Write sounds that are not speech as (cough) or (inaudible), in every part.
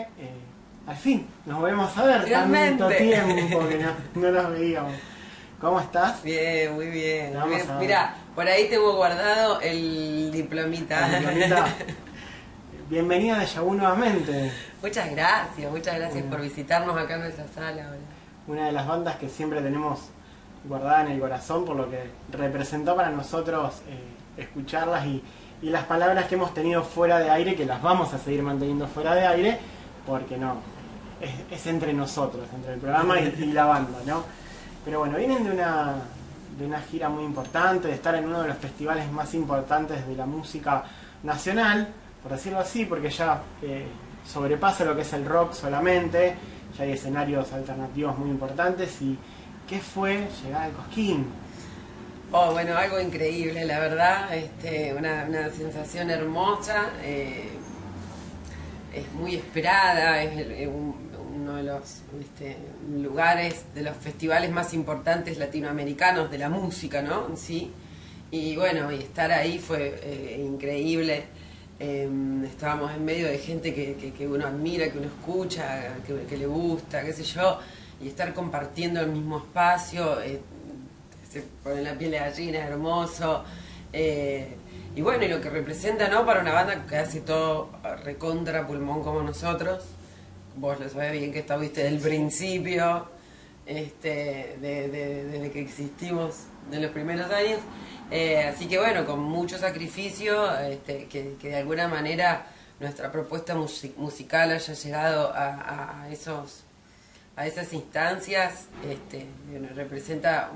Eh, al fin nos volvemos a ver. Finalmente. Tanto tiempo que no, (laughs) no nos veíamos. ¿Cómo estás? Bien, muy bien. Vamos Bien. Mira, por ahí tengo guardado el diplomita. Diplomita, (laughs) Bienvenida de Yahoo nuevamente. muchas gracias, muchas gracias Bueno. por visitarnos acá en nuestra sala. hola. Una de las bandas que siempre tenemos guardada en el corazón por lo que representó para nosotros eh, escucharlas y, y las palabras que hemos tenido fuera de aire, que las vamos a seguir manteniendo fuera de aire, porque no, es, entre nosotros, entre el programa y, y la banda, ¿no? Pero bueno, vienen de una, de una gira muy importante, de estar en uno de los festivales más importantes de la música nacional, por decirlo así, porque ya eh, sobrepasa lo que es el rock solamente, ya hay escenarios alternativos muy importantes y ¿qué fue llegar al Cosquín? Oh, bueno, algo increíble, la verdad, este, una, una sensación hermosa, eh, es muy esperada, es un- uno de los este, lugares, de los festivales más importantes latinoamericanos de la música, ¿no? Sí. Y bueno, y estar ahí fue eh, increíble. Eh, estábamos en medio de gente que, que- uno admira, que uno escucha, que, le gusta, qué sé yo, y estar compartiendo el mismo espacio, eh, se pone la piel de gallina, hermoso. Eh, y bueno, y lo que representa, ¿no? Para una banda que hace todo recontra pulmón como nosotros. Vos lo sabés bien que estuviste del principio, este, de- de- desde que existimos en los primeros años. Eh, así que bueno, con mucho sacrificio, este, que, que de alguna manera nuestra propuesta musi- musical haya llegado a, esos a esas instancias este, bueno, representa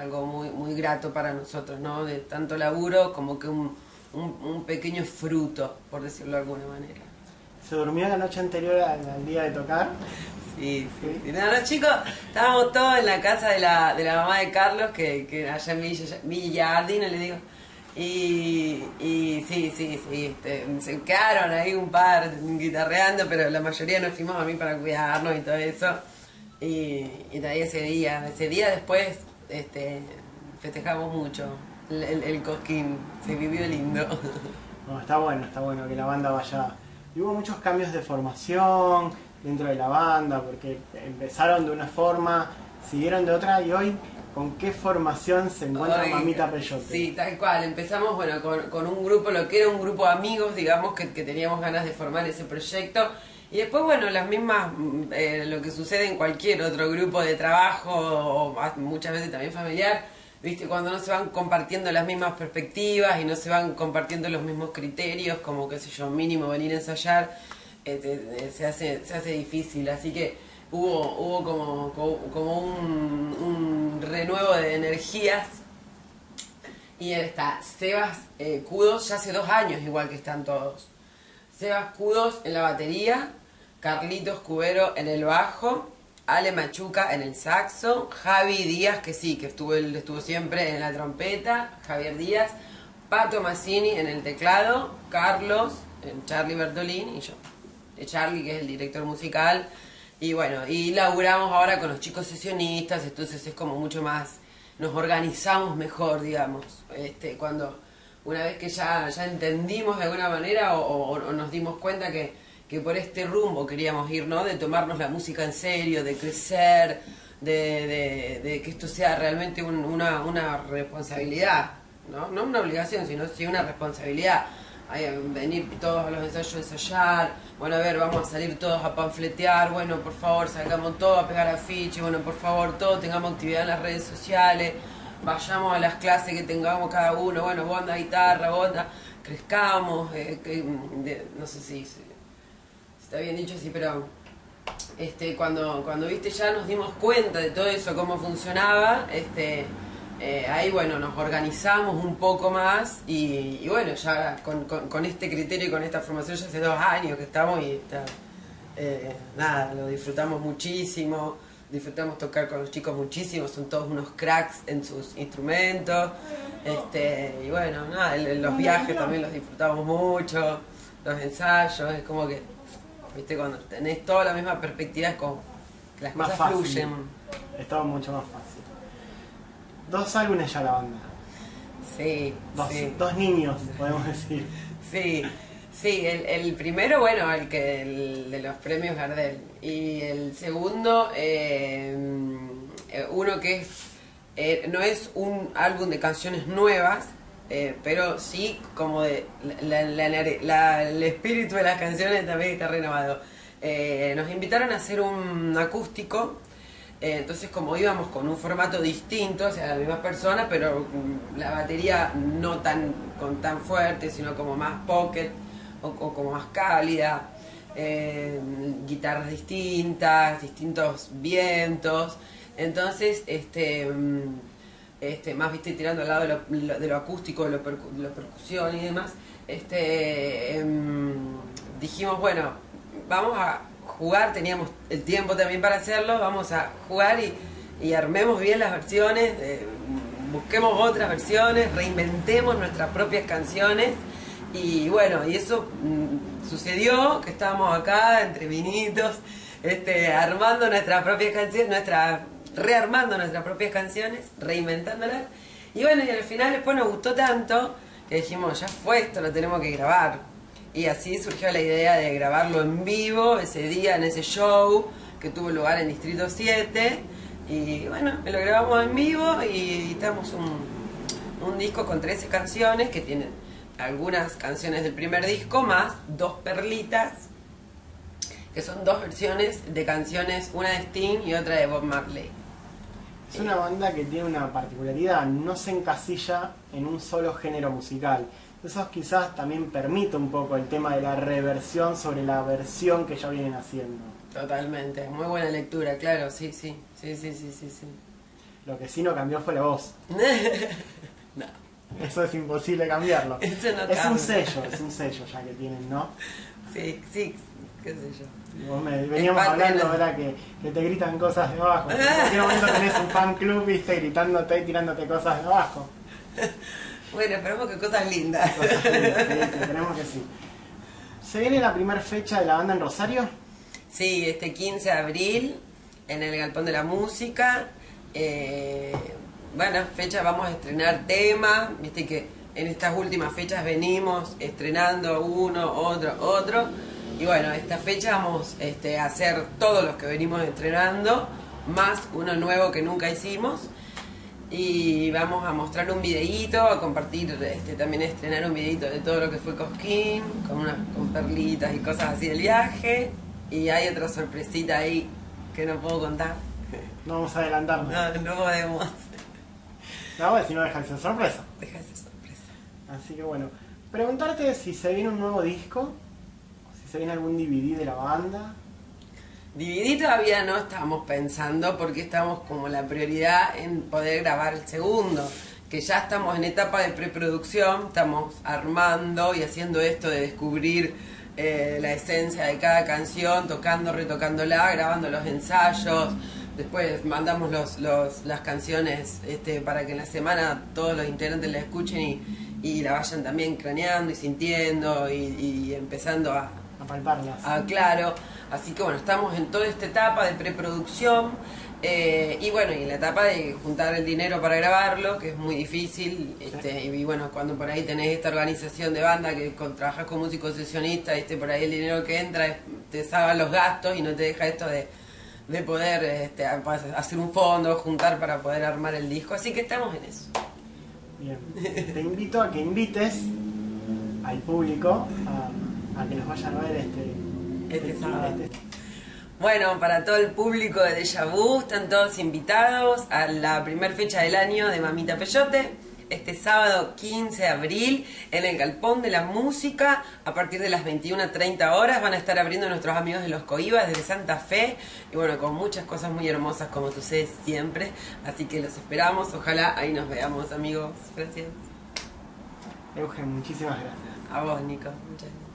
algo muy muy grato para nosotros, ¿no? De tanto laburo como que un, un, un pequeño fruto, por decirlo de alguna manera. ¿Se durmió la noche anterior al, al día de tocar? Sí, sí. sí. No, no, chicos, estábamos todos en la casa de la, de la mamá de Carlos, que, que allá en Villa, Villa le digo. Y, y sí, sí, sí, este, se quedaron ahí un par guitarreando, pero la mayoría nos fuimos a mí para cuidarnos y todo eso. Y, y ese día, ese día después este, festejamos mucho el, el, el cosquín, se vivió lindo. No, está bueno, está bueno que la banda vaya. Y hubo muchos cambios de formación dentro de la banda, porque empezaron de una forma, siguieron de otra y hoy, ¿con qué formación se encuentra Ay, Mamita Peyote? Sí, tal cual. Empezamos bueno con, con un grupo, lo que era un grupo de amigos, digamos, que, que teníamos ganas de formar ese proyecto. Y después, bueno, las mismas, mm, eh, lo que sucede en cualquier otro grupo de trabajo, o muchas veces también familiar, ¿viste? Cuando no se van compartiendo las mismas perspectivas y no se van compartiendo los mismos criterios, como, qué sé yo, mínimo venir a ensayar, eh, te- eh, se, hace, se hace difícil. Así que hubo, hubo como, como, un, un renuevo de energías y está Sebas eh, Cudos, ya hace dos años igual que están todos. Sebas Cudos en la batería, Carlitos Cubero en el bajo, Ale Machuca en el saxo, Javi Díaz, que sí, que estuvo, siempre en la trompeta, Javier Díaz, Pato Massini en el teclado, Carlos, en Charlie Bertolín y yo. De Charlie, que es el director musical. Y bueno, y laburamos ahora con los chicos sesionistas, entonces es como mucho más, nos organizamos mejor, digamos. Este, cuando una vez que ya, ya entendimos de alguna manera o, nos dimos cuenta que, que por este rumbo queríamos ir, ¿no? De tomarnos la música en serio, de crecer, de, de- que esto sea realmente un- una, una responsabilidad, ¿no? No una obligación, sino sí una responsabilidad. Venir todos a los ensayos a ensayar, bueno, a ver, vamos a salir todos a panfletear, bueno, por favor, salgamos todos a pegar afiches, bueno, por favor, todos tengamos actividad en las redes sociales, vayamos a las clases que tengamos cada uno, bueno, vos guitarra, vos anda, crezcamos, eh, que, de- no sé si, está bien dicho así, pero este, cuando, cuando viste ya nos dimos cuenta de todo eso, cómo funcionaba, este, eh, ahí bueno, nos organizamos un poco más y, bueno, ya con, con- con este criterio y con esta formación ya hace dos años que estamos y está, eh, nada, lo disfrutamos muchísimo, disfrutamos tocar con los chicos muchísimo, son todos unos cracks en sus instrumentos, este, y bueno, nada, los viajes también los disfrutamos mucho, los ensayos, es como que, viste, cuando tenés toda la misma perspectiva es como que las Más cosas fácil. fluyen. Estaba mucho más fácil. Dos álbumes ya la banda. Sí, Dos, sí. dos niños, podemos decir. Sí, Sí, el, el primero, bueno, el que el de los premios Gardel. Y el segundo, eh, uno que es, eh, no es un álbum de canciones nuevas, eh, pero sí como de la- el espíritu de las canciones también está renovado. Eh, nos invitaron a hacer un acústico, eh, entonces como íbamos con un formato distinto, o sea, la misma persona, pero mm, la batería no tan con tan fuerte, sino como más pocket o, como más cálida, eh, guitarras distintas, distintos vientos, entonces este mm, este, más viste tirando al lado de lo, de lo acústico, de lo, lo percusión y demás, este, em, dijimos, bueno, vamos a jugar, teníamos el tiempo también para hacerlo, vamos a jugar y, y armemos bien las versiones, eh, busquemos otras versiones, reinventemos nuestras propias canciones y bueno, y eso mm, sucedió, que estábamos acá entre vinitos, este, armando nuestras propias canciones, nuestras rearmando nuestras propias canciones, reinventándolas. Y bueno, y al final después nos gustó tanto que dijimos, ya fue esto, lo tenemos que grabar. Y así surgió la idea de grabarlo en vivo ese día, en ese show que tuvo lugar en Distrito 7. Y bueno, lo grabamos en vivo y editamos un, un disco con 13 canciones que tienen algunas canciones del primer disco más dos perlitas que son dos versiones de canciones, una de Sting y otra de Bob Marley. Es una banda que tiene una particularidad, no se encasilla en un solo género musical. Eso quizás también permite un poco el tema de la reversión sobre la versión que ya vienen haciendo. Totalmente, muy buena lectura, claro, sí, sí, sí, sí, sí, sí, sí. Lo que sí no cambió fue la voz. (laughs) (laughs) Eso es imposible cambiarlo. (laughs) Eso no es un sello, es un sello ya que tienen, ¿no? sí, sí, qué sé yo. Vos me veníamos hablando la- ahora que, que te gritan cosas de abajo. En cualquier momento (laughs) tenés un fan club, viste, gritándote y tirándote cosas de abajo. Bueno, esperemos que cosas lindas. Cosas que- sí, sí, esperemos que sí. ¿Se viene la primera fecha de la banda en Rosario? Sí, este 15 de abril en el Galpón de la Música. Eh, bueno, fecha vamos a estrenar tema. Viste que en estas últimas fechas venimos estrenando uno, otro, otro. Y bueno, esta fecha vamos este, a hacer todos los que venimos estrenando, más uno nuevo que nunca hicimos. Y vamos a mostrar un videíto, a compartir, este, también estrenar un videíto de todo lo que fue Cosquín, con unas con perlitas y cosas así del viaje. Y hay otra sorpresita ahí que no puedo contar. No vamos a adelantarnos. No, no podemos. No, si no deja de ser sorpresa. Deja esa sorpresa. Así que bueno, preguntarte si se viene un nuevo disco, si se viene algún DVD de la banda. DVD todavía no estamos pensando porque estamos como la prioridad en poder grabar el segundo, que ya estamos en etapa de preproducción, estamos armando y haciendo esto de descubrir eh, la esencia de cada canción, tocando, retocándola, grabando los ensayos, después mandamos los, los- las canciones este, para que en la semana todos los integrantes la escuchen y, y la vayan también craneando y sintiendo y, y empezando a, A palparlas. Ah, claro. Así que bueno, estamos en toda esta etapa de preproducción eh, y bueno, y en la etapa de juntar el dinero para grabarlo, que es muy difícil. Este, y, bueno, cuando por ahí tenés esta organización de banda que con, trabajas con músicos sesionistas, este, por ahí el dinero que entra es- te salvan los gastos y no te deja esto de, de poder este, hacer un fondo, juntar para poder armar el disco. Así que estamos en eso. Bien. Te invito a que invites al público a, a que nos vayan a ver este, Este sábado. este- Bueno, para todo el público de Deja Vu, están todos invitados a la primer fecha del año de Mamita Peyote, este sábado 15 de abril, en el Galpón de la Música, a partir de las 21.30 horas, van a estar abriendo nuestros amigos de los Coibas desde Santa Fe, y bueno, con muchas cosas muy hermosas como sucede siempre, así que los esperamos, ojalá ahí nos veamos amigos, gracias. Eugen, muchísimas gracias. A vos, Nico, muchas gracias.